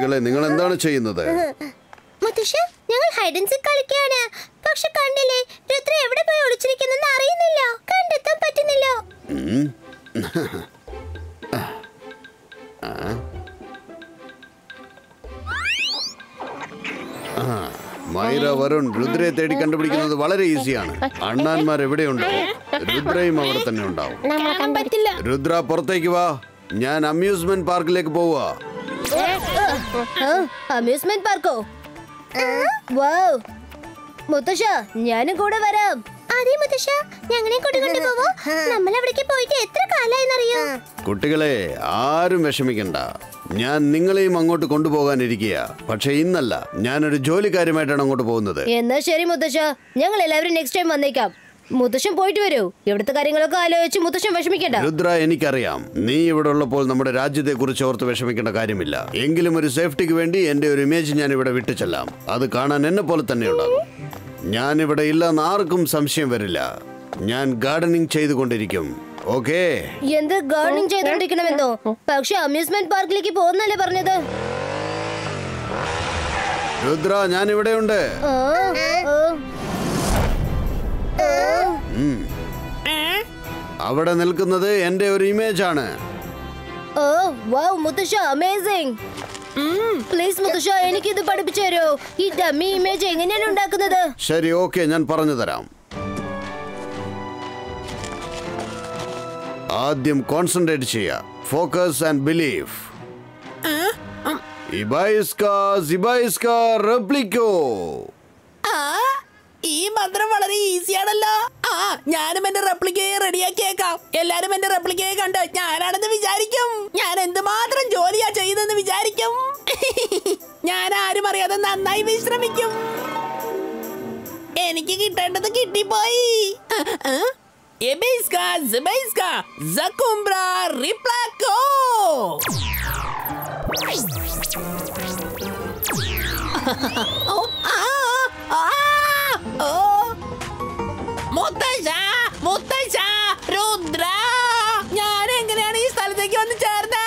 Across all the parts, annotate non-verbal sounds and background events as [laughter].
കുട്ടികളെ നിങ്ങൾ എന്താണ് ചെയ്യുന്നത്? മുത്തശ്ശ ഞങ്ങൾ ഹൈഡൻസ് ആൻഡ് പക്ഷെ കണ്ടില്ലേ രുദ്ര എവിടെ പോയി ഒളിച്ചിരിക്കുന്നെന്ന് അറിയുന്നില്ല. കണ്ടെത്താൻ പറ്റുന്നില്ല. ആ, മൈര വരുൺ രുദ്രയെ തേടി കണ്ടുപിടിക്കുന്നത് വളരെ ഈസിയാണ്. അണ്ണാന്മാർ എവിടെയുണ്ടോ? രുദ്രയും അവിടെ തന്നെ ഉണ്ടാവും. രുദ്ര പുറത്തേക്ക് വാ. ഞാൻ അമ്യൂസ്മെന്റ് പാർക്കിലേക്ക് പോവാ അമ്യൂസ്മെന്റ് പാർക്കോ? വാവ് മുത്തശ്ശ ഞാനും കൂടെ വരാം. അതെ മുത്തശ്ശ. ഞങ്ങളെ കൂടെ കൊണ്ടുപോവോ നമ്മൾ അവിടേക്ക് പോയിട്ട് എത്ര കാലായെന്നറിയോ? കുട്ടികളെ ആരും വിഷമിക്കണ്ട. ഞാൻ നിങ്ങളെയും അങ്ങോട്ട് കൊണ്ടുപോകാനിരിക്കുക പക്ഷെ ഇന്നല്ല ഞാനൊരു ജോലിക്കാരുമായിട്ടാണ് അങ്ങോട്ട് പോകുന്നത്. എന്നാ ശരി മുത്തശ്ശ. ഞങ്ങൾ എല്ലാവരും നെക്സ്റ്റ് ടൈം വന്നേക്കാം. മുത്തശ്ശൻ പോയിട്ട് വരൂ. ഇവിടുത്തെ കാര്യങ്ങളൊക്കെ ആലോചിച്ച് മുത്തശ്ശൻ വിഷമിക്കണ്ട. രുദ്ര എനിക്കറിയാം. നീ ഇവിടെ ഉള്ളപ്പോൾ നമ്മുടെ രാജ്യത്തെ കുറിച്ച് ഓർത്ത് വിഷമിക്കേണ്ട കാര്യമില്ല. എങ്കിലും ഒരു സേഫ്റ്റിക്ക് വേണ്ടി എന്റെ ഒരു ഇമേജ് ഞാൻ ഇവിടെ വിട്ടുചെല്ലാം അത് കാണാൻ എന്നെ പോലെ തന്നെ ഉണ്ടാകും. ഞാൻ ഇവിടെ ഇല്ലെന്ന് ആർക്കും സംശയം വരില്ല. ഞാൻ ഗാർഡനിങ് ചെയ്തുകൊണ്ടിരിക്കും. ഓക്കേ? എന്ത് ഗാർഡനിങ് ചെയ്തോണ്ടിരിക്കണമെന്നോ പക്ഷെ അമ്യൂസ്മെന്റ് പാർക്കിലേക്ക് പോകുന്നല്ലേ പറഞ്ഞത്? രുദ്ര ഞാൻ ഇവിടെയുണ്ട്. അവിടെ നിൽക്കുന്നത് എന്റെ ഒരു ഇമേജ് ആണ് ഓ വാവ് മുത്തശ്ശ അമേസിംഗ്. പ്ലീസ് മുത്തശ്ശ ഇത് പഠിപ്പിച്ചു തരോ? ഈ ഡമ്മി ഇമേജ് എങ്ങനെയാണ് ഉണ്ടാക്കുന്നത്? ശരി ഓക്കെ ഞാൻ പറഞ്ഞു തരാം. ആദ്യം കോൺസെൻട്രേറ്റ് ചെയ്യുക. ഫോക്കസ് ആൻഡ് ബിലീഫ് ഇബൈസ്ക സിബൈസ്ക റെപ്ലിക്കോ. ആ? ഈ മന്ത്രം വളരെ ഈസി ആണല്ലോ. ആ ഞാനും എന്റെ റെപ്ലിക്കയെ റെഡിയാക്കിയേക്കാം എല്ലാരും എന്റെ റെപ്ലിക്കയെ കണ്ട് ഞാനാണെന്ന് വിചാരിക്കും. ഞാൻ എന്തുമാത്രം ജോലിയാ ചെയ്തെന്ന് വിചാരിക്കും. [laughs] ഞാൻ ആരും അറിയാതെ നന്നായി വിശ്രമിക്കും. എനിക്ക് കിട്ടേണ്ടത് കിട്ടിപ്പോയി. [laughs] ഓ, ആ. മുത്തശ്ശ, മുത്തശ്ശ, രുദ്ര. ഞാൻ എങ്ങനെയാണ് ഈ സ്ഥലത്തേക്ക് വന്ന് ചേർന്നത്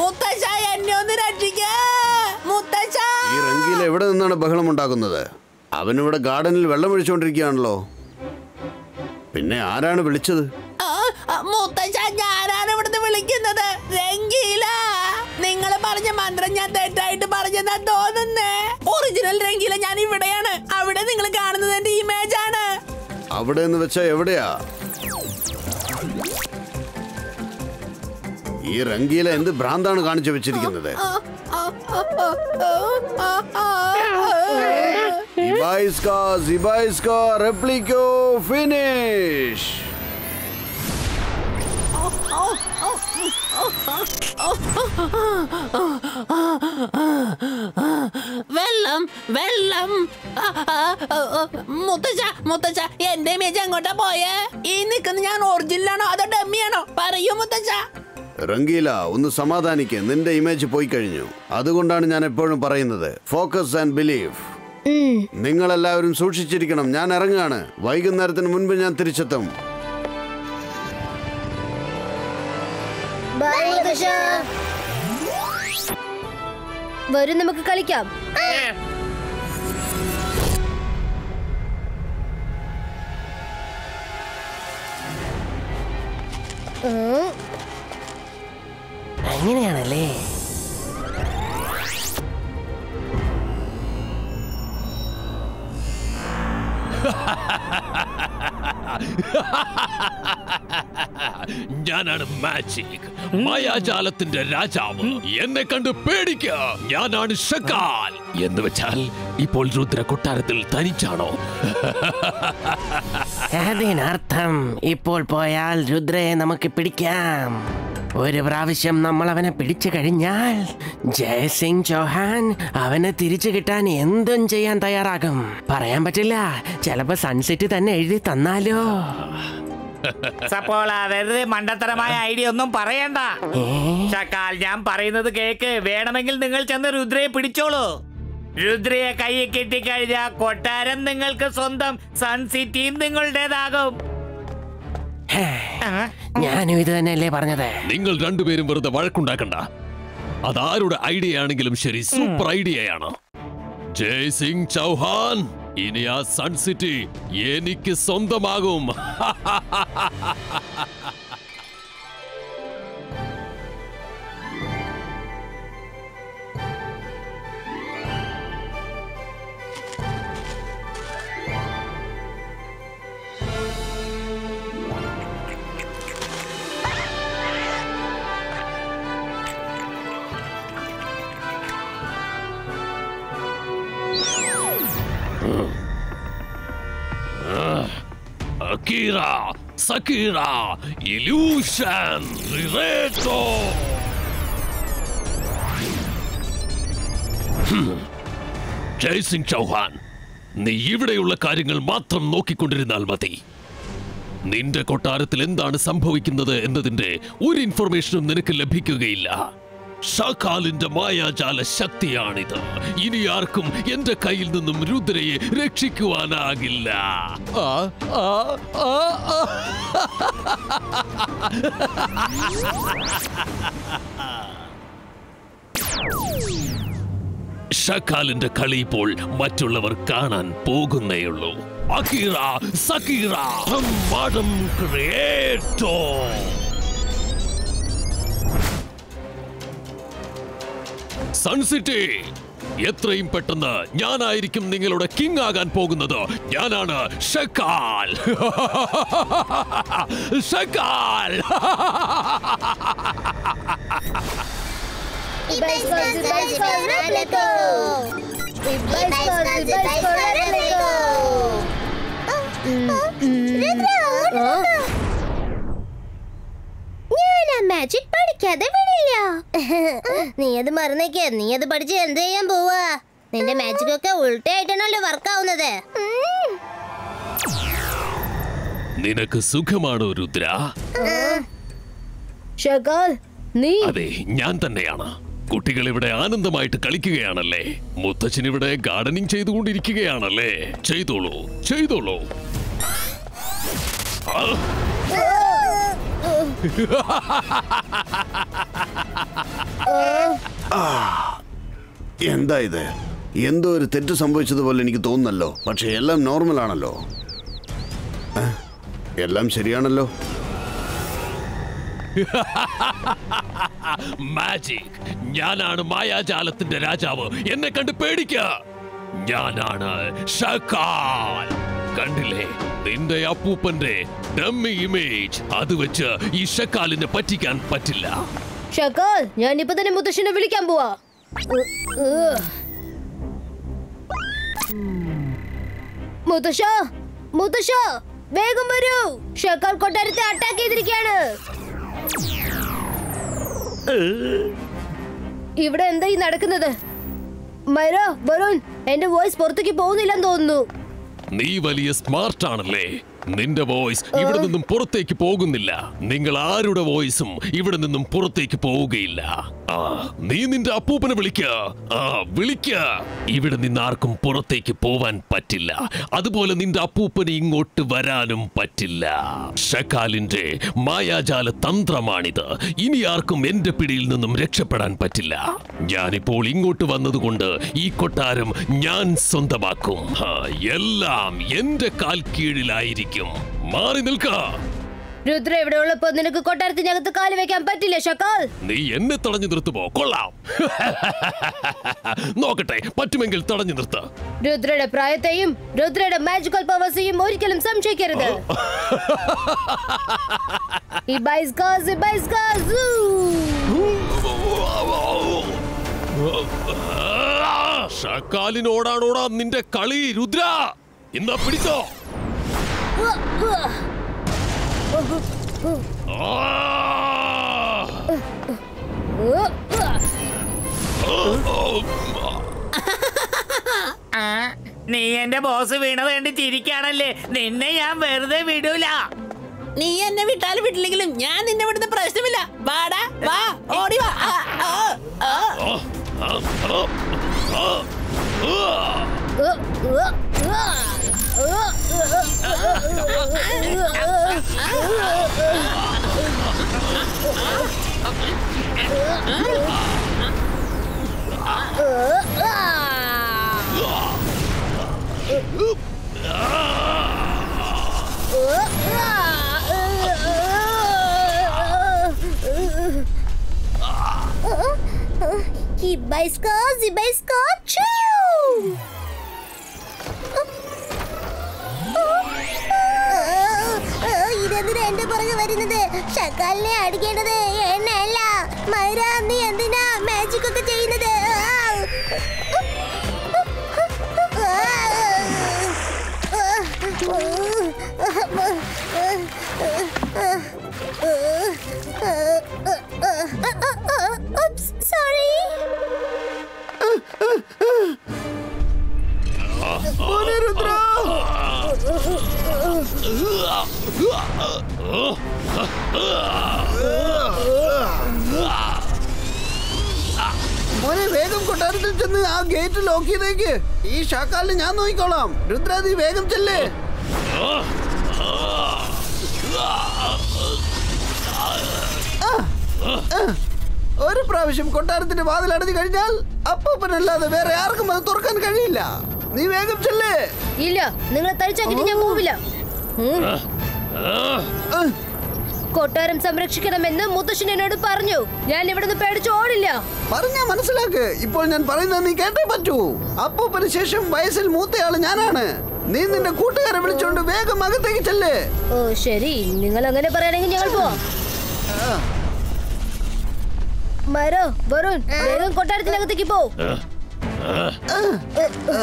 മുത്തശ്ശ എന്നെ ഒന്ന് രക്ഷിക്ക. മുത്തശ്ശ. ഈ റംഗീൽ എവിടെ നിന്നാണ് ബഹളം ഉണ്ടാക്കുന്നത്? അവനിവിടെ ഗാർഡനിൽ വെള്ളം ഒഴിച്ചുകൊണ്ടിരിക്കുകയാണല്ലോ. പിന്നെ ആരാണ് വിളിച്ചത്? മുത്തശ്ശ ഞാനാണ് ഇവിടുന്ന് വിളിക്കുന്നത്. പറഞ്ഞ മന്ത്രം ഞാൻ തെറ്റായിട്ട് പറഞ്ഞതാ തോന്നുന്നേ ഒറിജിനൽ രംഗീല ഞാൻ ഇവിടെയാണ് അവിടെ നിങ്ങൾ കാണുന്നത് എന്റെ ഇമേജ് ആണ് അവിടെ എന്ന് വെച്ചാ എവിടെയാ ഈ രംഗീല എന്ത് ഭ്രാന്താണ് കാണിച്ചു വെച്ചിരിക്കുന്നത് Oh, oh, oh, oh, oh. റെപ്ലിക്കോ ഫിനിഷ് വെള്ളം വെള്ളം. മുത്തച്ഛ മുത്തച്ഛ എന്റെ മേജ എങ്ങോട്ടാ പോയേ? ഈ നിൽക്കുന്ന ഞാൻ ഒറിജിനലാണോ അതോ ഡമ്മിയാണോ പറയൂ മുത്തച്ഛ. റംഗീല ഒന്ന് സമാധാനിക്കേ. നിന്റെ ഇമേജ് പോയി കഴിഞ്ഞു. അതുകൊണ്ടാണ് ഞാൻ എപ്പോഴും പറയുന്നത്. ഫോക്കസ് ആൻഡ് ബിലീവ് നിങ്ങളെല്ലാവരും സൂക്ഷിച്ചിരിക്കണം. ഞാൻ ഇറങ്ങുകയാണ്. വൈകുന്നേരത്തിന് മുൻപ് ഞാൻ തിരിച്ചെത്തും. വരും നമുക്ക് കളിക്കാം. അങ്ങനെയാണല്ലേ? [laughs] [laughs] ഞാനാണ് മാജിക്. മായാജാലത്തിന്റെ രാജാവ്. എന്നെ കണ്ട് പേടിക്ക. ഞാനാണ് ഷക്കാൽ എന്ന് വെച്ചാൽ ഇപ്പോൾ രുദ്ര കൊട്ടാരത്തിൽ തനിച്ചാണോ? അതിനർത്ഥം ഇപ്പോൾ പോയാൽ രുദ്രയെ നമുക്ക് പിടിക്കാം. ഒരു പ്രാവശ്യം നമ്മൾ അവനെ പിടിച്ചു കഴിഞ്ഞാൽ ജയസിംഗ് ചൗഹാൻ അവനെ തിരിച്ചു കിട്ടാൻ എന്തും ചെയ്യാൻ തയ്യാറാകും. പറയാൻ പറ്റില്ല. ചിലപ്പോ സൺസെറ്റ് തന്നെ എഴുതി തന്നാലോ. സപ്പോൾ വെറുതെ മണ്ടത്തരമായ ഐഡിയ ഒന്നും പറയണ്ട. ചക്കാൽ ഞാൻ പറയുന്നത് കേക്ക്. വേണമെങ്കിൽ നിങ്ങൾ ചെന്ന് രുദ്രയെ പിടിച്ചോളൂ. രുദ്രയെ കൈ കെട്ടിക്കഴിഞ്ഞ കൊട്ടാരം നിങ്ങൾക്ക് സ്വന്തം സൺസിറ്റിയും നിങ്ങളുടേതാകും. ഞാനും ഇത് തന്നെയല്ലേ പറഞ്ഞത്. നിങ്ങൾ രണ്ടുപേരും വെറുതെ വഴക്കുണ്ടാക്കണ്ട. അതാരുടെ ഐഡിയ ആണെങ്കിലും ശരി സൂപ്പർ ഐഡിയയാണ്. ജയ് സിംഗ് ചൗഹാൻ ഇനി ആ സൺസിറ്റി എനിക്ക് സ്വന്തമാകും. [laughs] അക്കീറ Сакира! ഇലൂഷൻ Рирето! ജയ്സിംഗ് ചൗഹാൻ നീ ഇവിടെയുള്ള കാര്യങ്ങൾ മാത്രം നോക്കിക്കൊണ്ടിരുന്നാൽ മതി നിന്റെ കൊട്ടാരത്തിൽ എന്താണ് സംഭവിക്കുന്നത് എന്നതിന്റെ ഒരു ഇൻഫർമേഷനും നിനക്ക് ലഭിക്കുകയില്ല ഷാഖാലിന്റെ മായാജാല ശക്തിയാണിത്. ഇനി ആർക്കും എന്റെ കയ്യിൽ നിന്നും രുദ്രയെ രക്ഷിക്കുവാനാകില്ല. ഷക്കാലിന്റെ കളി ഇപ്പോൾ മറ്റുള്ളവർ കാണാൻ പോകുന്നേയുള്ളൂ. അഖീറ സക്കീറ ക്രിയേറ്റോ സൺസിറ്റി എത്രയും പെട്ടെന്ന് ഞാനായിരിക്കും നിങ്ങളുടെ കിങ് ആകാൻ പോകുന്നത്. ഞാനാണ് ഷക്കാൽ. ഷക്കാൽ! ഞാൻ ആ മാജിക് പഠിക്കാതെ [laughs] നീ അത് മറന്നേക്ക. നീ അത് പഠിച്ച് എന്ത് ചെയ്യാൻ പോവാ? നിന്റെ മാജിക് ഒക്കെ ഉൾട്ടയായിട്ടാണല്ലോ വർക്കാവുന്നത്. നിനക്ക് സുഖമാണോ രുദ്ര. നീ അതെ ഞാൻ തന്നെയാണ്. കുട്ടികൾ ഇവിടെ ആനന്ദമായിട്ട് കളിക്കുകയാണല്ലേ? മുത്തച്ഛൻ ഇവിടെ ഗാർഡനിങ് ചെയ്തുകൊണ്ടിരിക്കുകയാണല്ലേ? ചെയ്തോളൂ ചെയ്തോളൂ. [laughs] എന്താ ഇത്? എന്തോ ഒരു തെറ്റ് സംഭവിച്ചതുപോലെ എനിക്ക് തോന്നുന്നല്ലോ. പക്ഷെ എല്ലാം നോർമൽ ആണല്ലോ. എല്ലാം ശരിയാണല്ലോ. [laughs] മാജിക് ഞാനാണ് മായാജാലത്തിന്റെ രാജാവ്. എന്നെ കണ്ട് പേടിക്ക. ഞാനാണ് ഷക്കാൽ കണ്ടില്ലേ? നിന്റെ അപ്പൂപ്പന്റെ ഡമ്മി ഇമേജ്. അത് വെച്ച് ഈ ഷക്കാലിനെ പറ്റിക്കാൻ പറ്റില്ല. ഷക്കാൽ ഞാൻ ഇപ്പൊ തന്നെ മുത്തശ്ശനെ വിളിക്കാൻ പോവാ. മുത്തശ്ശ മുത്തശ്ശ വേഗം വരൂ. ഷക്കാൽ കൊട്ടാരത്തെ അറ്റാക്ക് ചെയ്തിരിക്കുകയാണ് ഇവിടെ എന്താ ഈ നടക്കുന്നത്? മൈര വരുൺ എന്റെ വോയിസ് പുറത്തേക്ക് പോകുന്നില്ലെന്ന് തോന്നുന്നു. നീ വലിയ സ്മാർട്ട് ആണല്ലേ നിന്റെ വോയിസ് ഇവിടെ നിന്നും പുറത്തേക്ക് പോകുന്നില്ല. നിങ്ങൾ ആരുടെ വോയിസും ഇവിടെ നിന്നും പുറത്തേക്ക് പോവുകയില്ല. ആ നീ നിന്റെ അപ്പൂപ്പനെ വിളിക്ക. ആ വിളിക്ക. ഇവിടെ നിന്ന് ആർക്കും പുറത്തേക്ക് പോവാൻ പറ്റില്ല. അതുപോലെ നിന്റെ അപ്പൂപ്പന് ഇങ്ങോട്ട് വരാനും പറ്റില്ല. ഷക്കാലിന്റെ മായാജാല തന്ത്രമാണിത്. ഇനി ആർക്കും എന്റെ പിടിയിൽ നിന്നും രക്ഷപ്പെടാൻ പറ്റില്ല. ഞാനിപ്പോൾ ഇങ്ങോട്ട് വന്നതുകൊണ്ട് ഈ കൊട്ടാരം ഞാൻ സ്വന്തമാക്കും. എല്ലാം എന്റെ കാൽ കീഴിലായിരിക്കും മാറി നിൽക്ക. രുദ്ര ഇവിടെ ഉള്ളപ്പോ നിനക്ക് കൊട്ടാരത്തിനകത്ത് കാൽ വെക്കാൻ പറ്റില്ല ഷക്കാൽ? നീ എന്നെ തടഞ്ഞു നിർത്തുമോ കൊള്ളാം. [laughs] നോക്കട്ടെ പറ്റുമെങ്കിൽ തടഞ്ഞു നിർത്ത. രുദ്രയുടെ പ്രായത്തെയും രുദ്രയുടെ മാജിക്കൽ പവേഴ്സെയും ഒരിക്കലും സംശയിക്കരുത്. [laughs] ഷക്കാലിനോടാണോടാ നിന്റെ കളി രുദ്ര? ഇന്നാ പിടിച്ചോ. നീ എന്റെ ബോസ് വീണ വേണ്ടി ചിരിക്കാണല്ലേ? നിന്നെ ഞാൻ വെറുതെ വിടൂല. നീ എന്നെ വിട്ടാലും വിട്ടില്ലെങ്കിലും ഞാൻ നിന്നെ വിടുന്ന പ്രശ്നമില്ല. വാടാ വാ ഓടി വാ. ആ, ആ, ആ. ആ, ആ, എന്റെ പുറകെ വരുന്നത്. ഷക്കാലിനെ അടിക്കേണ്ടത്. വേഗം കൊട്ടാരത്തിൽ ചെന്ന് ആ ഗേറ്റ് ലോക്ക് ചെയ്തേക്ക്. ഈ ഷാക്കാലിന് ഞാൻ നോക്കിക്കോളാം. രുദ്രാദി വേഗം ചെല്ലേ. ഒരു പ്രാവശ്യം കൊട്ടാരത്തിന്റെ വാതിൽ അടഞ്ഞു കഴിഞ്ഞാൽ അപ്പൂപ്പനല്ലാതെ വേറെ ആർക്കും അത് തുറക്കാൻ കഴിയില്ല. നീ വേഗം ചെല്ലേ. ഇല്ല നിങ്ങളെ തളിച്ചാക്കിട്ട് ഞാൻ പോവില്ല. കൊട്ടാരം സംരക്ഷിക്കണമെന്ന് മുത്തശ്ശൻ എന്നോട് പറഞ്ഞു ഞാൻ ഇവിടുന്ന് പേടിച്ച് ഓടില്ല പറഞ്ഞാ മനസ്സിലാക്ക് ഇപ്പോൾ ഞാൻ പറയുന്നത് നീ കേട്ടേ പറ്റൂ അപ്പൂപ്പന് ശേഷം വയസ്സിൽ മൂത്തയാൾ ഞാനാണ് നീ നിന്റെ കൂട്ടുകാരെ വിളിച്ചോണ്ട് വേഗം അകത്തേക്ക് ചെല്ലേ ഓ ശരി നിങ്ങൾ അങ്ങനെ പറയണെങ്കിൽ ഞങ്ങൾ പോവാം മരോ വരുൺ വേഗം കൊട്ടാരത്തിനകത്തേക്ക് പോ രുദ്ര!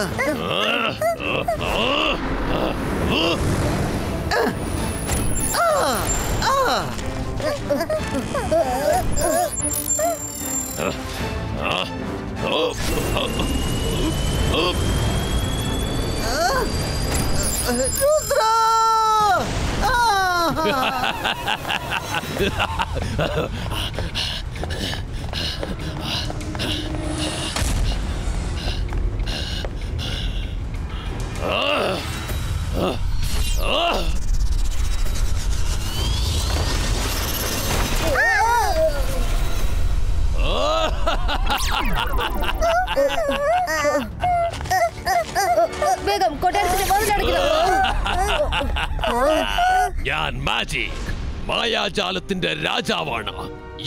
ആ! വേഗം കൊട്ടാരത്തിന്റെ ഞാൻ മാജിക് മായാജാലത്തിന്റെ രാജാവാണ്.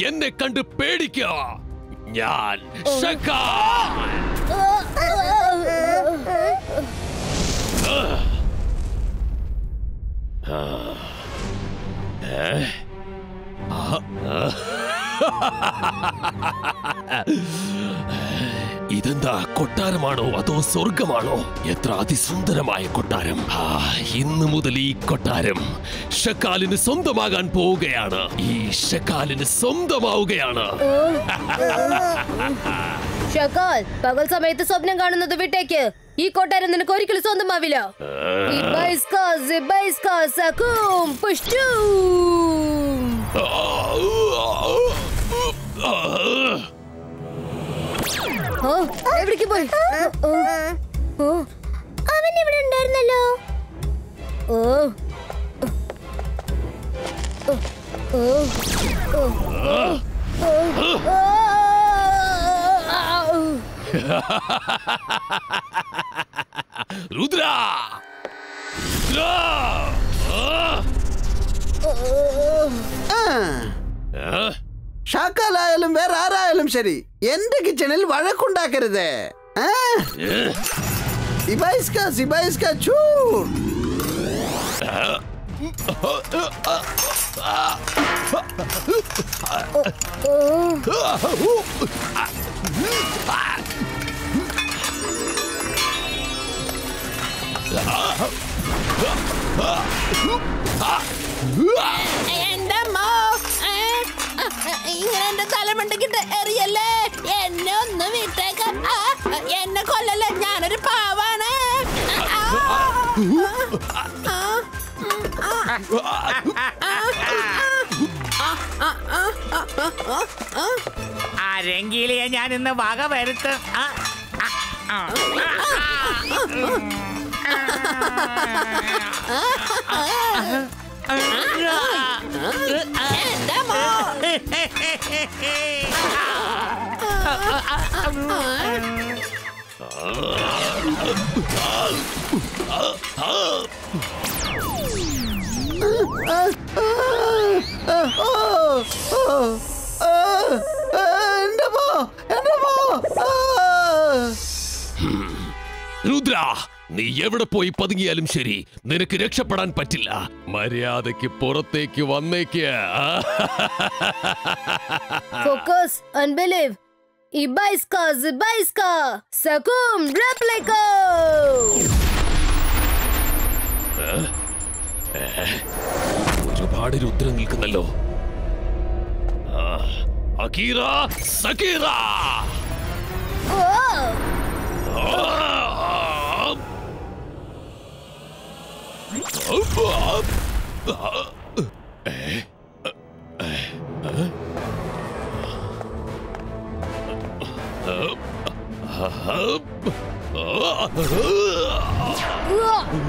എന്നെ കണ്ട് പേടിക്കുക. ഞാൻ ഷക്കാൻ [laughs] ഇതെന്താ കൊട്ടാരമാണോ അതോ സ്വർഗമാണോ? എത്ര അതിസുന്ദരമായ കൊട്ടാരം. ആ ഇന്ന് മുതൽ ഈ കൊട്ടാരം ഷക്കാലിന് സ്വന്തമാകാൻ പോവുകയാണ്. ഈ ഷക്കാലിന് സ്വന്തമാവുകയാണ്. [laughs] ഷക്കാൽ പകൽ സമയത്ത് സ്വപ്നം കാണുന്നത് വിട്ടേക്ക്. ഈ കൊട്ടാരം നിനക്ക് ഒരിക്കലും സ്വന്തമാവില്ല. പുഷ്ടൂം. ഓ, എവിടേക്ക് പോയി. അവൻ ഇവിടെ ഉണ്ടായിരുന്നല്ലോ. ഓ. രുദ്ര! രുദ്ര! ആ! ആ! ആ? ഷാക്കാലായാലും വേറെ ആരായാലും ശരി എന്റെ കിച്ചണിൽ വഴക്കുണ്ടാക്കരുത് ആ? ഏ? സിബായിസ്ക സിബായിസ്ക ചൂർ എന്റെ അമ്മോ ഏ, ഇങ്ങനെ എന്റെ തലമണ്ടക്കിട്ട് എറിയല്ലേ എന്നെ ഒന്ന് വിട്ടേക്ക എന്നെ കൊല്ലല്ലേ ഞാനൊരു പാവാണ് ആ, ആ, ആ രംഗീലിയെ ഞാൻ ഇന്ന് വക വരുത്ത ആ, ആ, ആ, ആ. എന്റെ മോ രുദ്ര നീ എവിടെ പോയി പതുങ്ങിയാലും ശരി. നിനക്ക് രക്ഷപ്പെടാൻ പറ്റില്ല. മര്യാദയ്ക്ക് പുറത്തേക്ക് വന്നേക്ക്. Sakum, Replico! ഒരുപാട് രുദ്രം നിൽക്കുന്നല്ലോ. ആ, 에?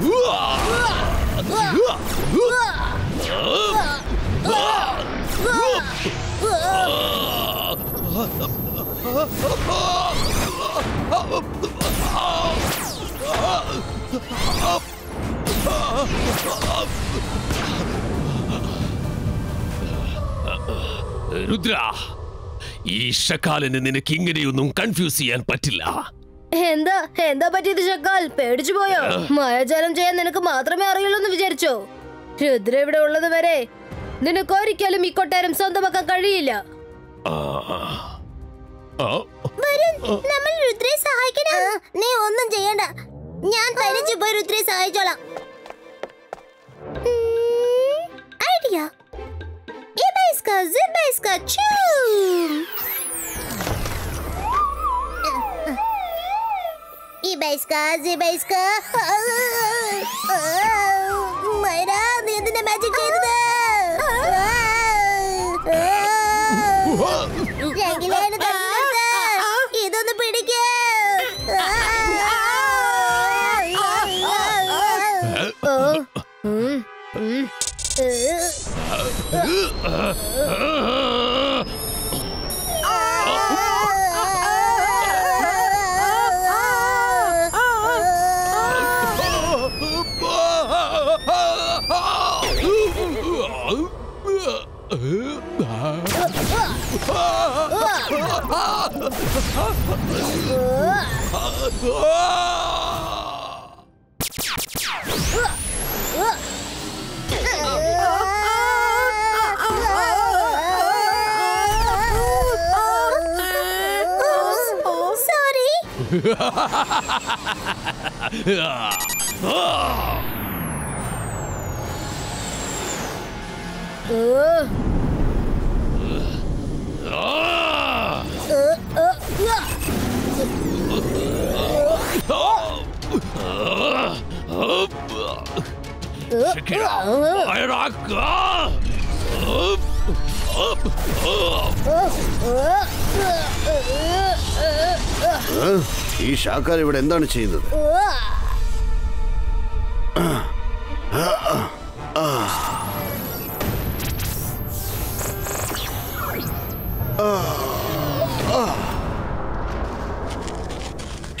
으아! രുദ്ര ഈ ഷക്കാലിന് നിനക്ക് ഇങ്ങനെയൊന്നും കൺഫ്യൂസ് ചെയ്യാൻ പറ്റില്ല. എന്താ എന്താ പറ്റിയത് ഷക്കാൽ? പേടിച്ചു പോയോ? മായാജാലം ചെയ്യാൻ നിനക്ക് മാത്രമേ അറിയുള്ളൂ എന്ന് വിചാരിച്ചോ? രുദ്ര ഇവിടെ ഉള്ളത് വരെ നിനക്ക് ഒരിക്കലും ഈ കൊട്ടാരം സ്വന്തമാക്കാൻ കഴിയില്ല. ആ, ആ, നമ്മൾ രുദ്രയെ സഹായിക്കണം. നീ ഒന്നും ചെയ്യണ്ട. ഞാൻ തനിച്ചു പോയി രുദ്രയെ സഹായിച്ചോളാം. ഇബൈസ്ക സിബൈസ്ക മൈര നീ എന്തിനാ മാജിക് Sorry. ഈ ഷാക്കാർ ഇവിടെ എന്താണ് ചെയ്യുന്നത്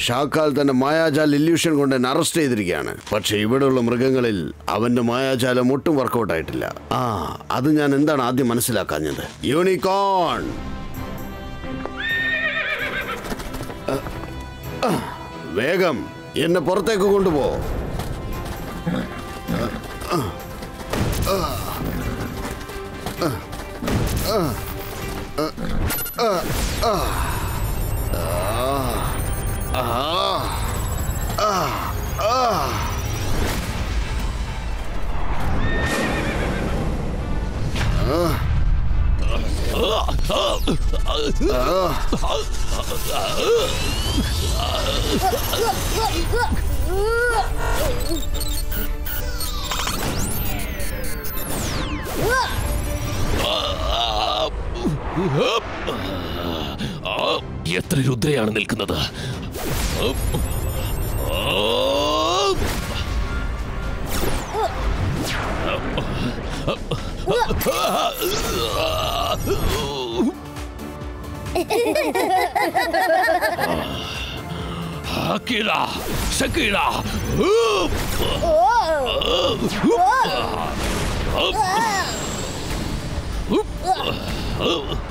ഷാക്കാൽ തന്റെ മായാജാൽ ഇല്യൂഷൻ കൊണ്ട് എന്നെ അറസ്റ്റ് ചെയ്തിരിക്കുകയാണ്. പക്ഷെ ഇവിടെയുള്ള മൃഗങ്ങളിൽ അവന്റെ മായാജാലം ഒട്ടും വർക്കൗട്ട് ആയിട്ടില്ല. ആ അത് ഞാൻ എന്താണ് ആദ്യം മനസ്സിലാക്കാഞ്ഞത്? യൂണിക്കോൺ വേഗം എന്നെ പുറത്തേക്ക് കൊണ്ടുപോ. എത്ര രുദ്രയാണ് നിൽക്കുന്നത് Akira! Shakira! Hoop! Hoop! Hoop! Hoop!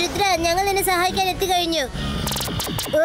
Rudra ഞങ്ങൾ നിന്നെ സഹായിക്കാൻ എത്തിക്കഴിഞ്ഞു. ഓ,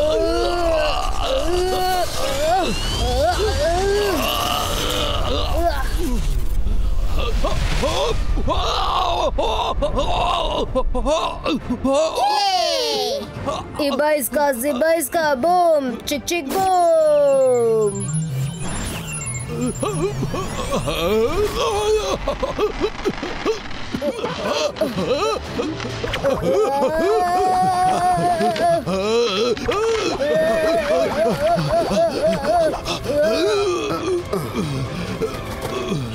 ഓ, ഓ, ഓ, ഓ. Ibaiska, Zibaiska, boom! Chick, chick,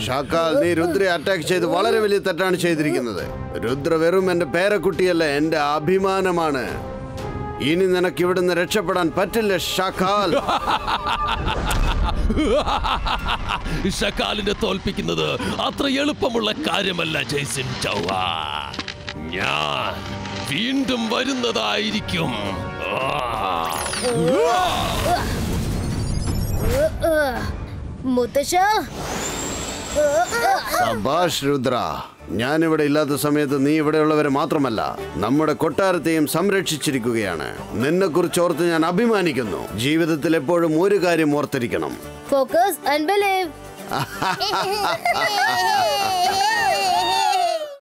ഷാക്കാൽ നീ രുദ്രയെ അറ്റാക്ക് ചെയ്ത് വളരെ വലിയ തെറ്റാണ് ചെയ്തിരിക്കുന്നത്. രുദ്ര വെറും എന്റെ പേരക്കുട്ടിയല്ല എന്റെ അഭിമാനമാണ്. ഇനി നിനക്ക് ഇവിടുന്ന് രക്ഷപ്പെടാൻ പറ്റില്ല ഷാക്കാൽ. ഷക്കാലിനെ തോൽപ്പിക്കുന്നത് അത്ര എളുപ്പമുള്ള കാര്യമല്ല ജയ്സിൻ ചൗഹ ഞാൻ വീണ്ടും വരുന്നതായിരിക്കും. ആ. മുത്തശ്ശ സബാഷ് രുദ്ര ഞാനിവിടെ ഇല്ലാത്ത സമയത്ത് നീ ഇവിടെയുള്ളവരെ മാത്രമല്ല നമ്മുടെ കൊട്ടാരത്തെയും സംരക്ഷിച്ചിരിക്കുകയാണ്. നിന്നെ കുറിച്ച് ഓർത്ത് ഞാൻ അഭിമാനിക്കുന്നു. ജീവിതത്തിൽ എപ്പോഴും ഒരു കാര്യം ഓർത്തിരിക്കണം. Focus and believe